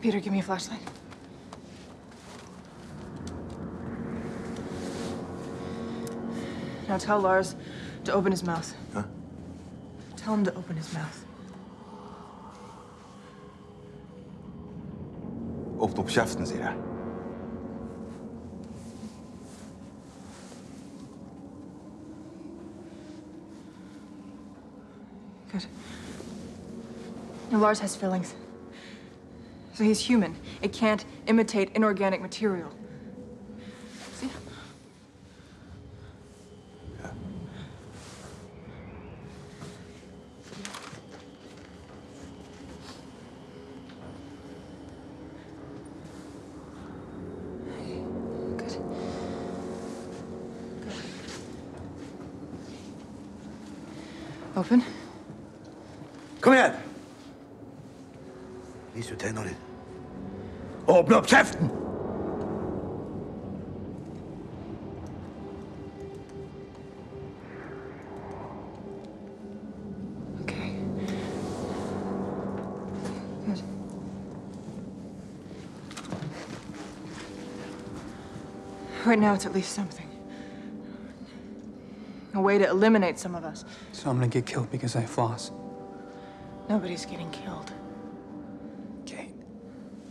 Peter, give me a flashlight. Now tell Lars to open his mouth. Huh? Tell him to open his mouth. Kjeften, sier jeg. Good. Now, Lars has fillings. So he's human. It can't imitate inorganic material. See? Good. Good. Open. Kom igjen! Vis ut tenna di. Åpne opp kjeften! Okay. Good. Right now, it's at least something. A way to eliminate some of us. So I'm gonna get killed because I floss. Nobody's getting killed.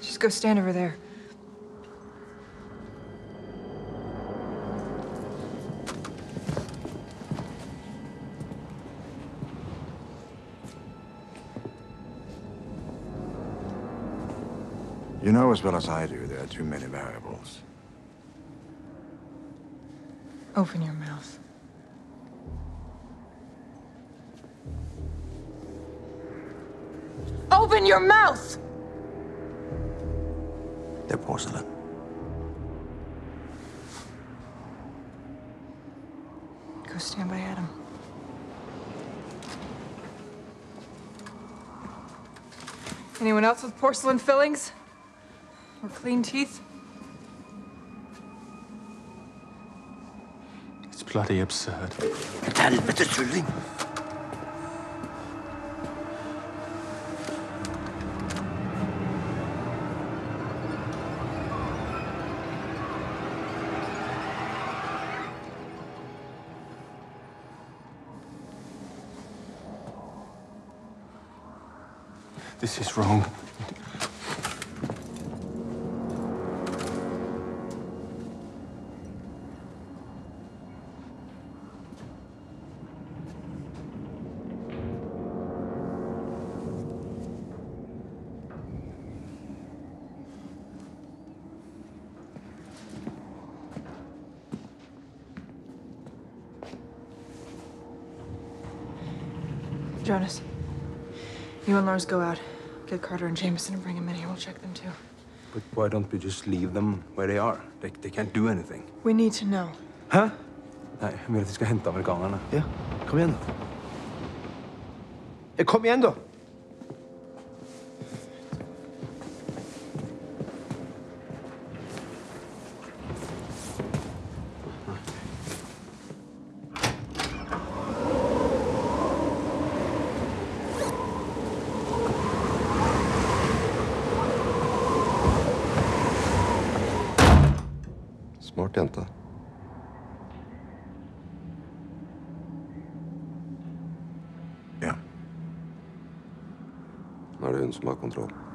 Just go stand over there. You know as well as I do there are too many variables. Open your mouth. Open your mouth! Det er porcelain. Go stand by Adam. Anyone else with porcelain fillings? Or clean teeth? It's bloody absurd. Et helvetes tulling! This is wrong. Jonas, you and Lars go out. Get Carter and Jameson and bring them in here. We'll check them too. But why don't we just leave them where they are? They, they can't do anything. We need to know. Hæ? Nei, jeg vil at de skal hente amerikanerne. Ja, kom igjen, da. Ja, kom igjen, da! Smart jente. Ja. Nå er det hun som har kontroll.